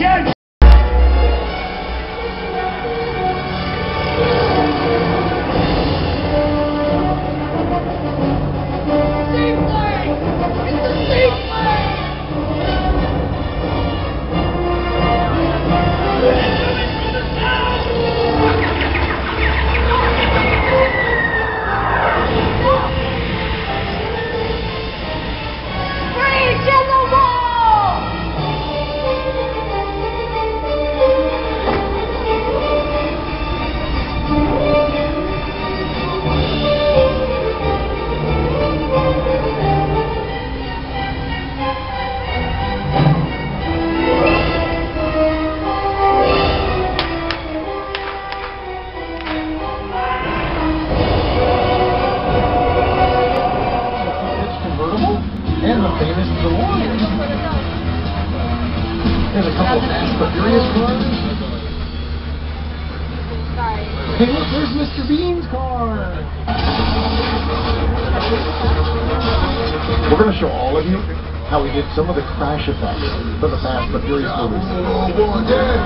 again! There's a couple of Fast Furious cars. Hey, look, there's Mr. Bean's car. We're going to show all of you how we did some of the crash effects for the Fast but Furious movies.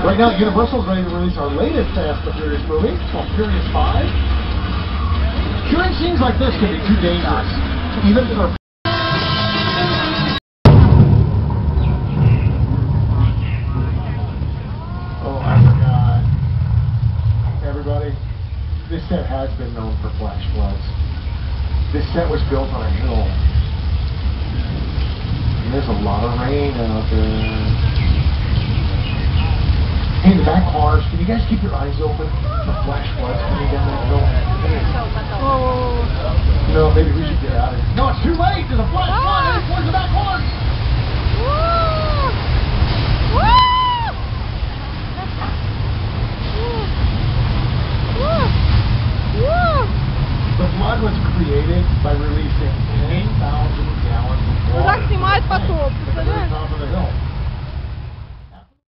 Right now, Universal's ready to release our latest Fast but Furious movie called Furious 5. Shooting scenes like this can be too dangerous, even for set has been known for flash floods. This set was built on a hill. And there's a lot of rain out there. Hey, the back cars, can you guys keep your eyes open for flash floods coming down that hill? No, maybe we should get out of here. No, it's too late. There's a flash flood headed towards the back cars. The flood was created by releasing 10,000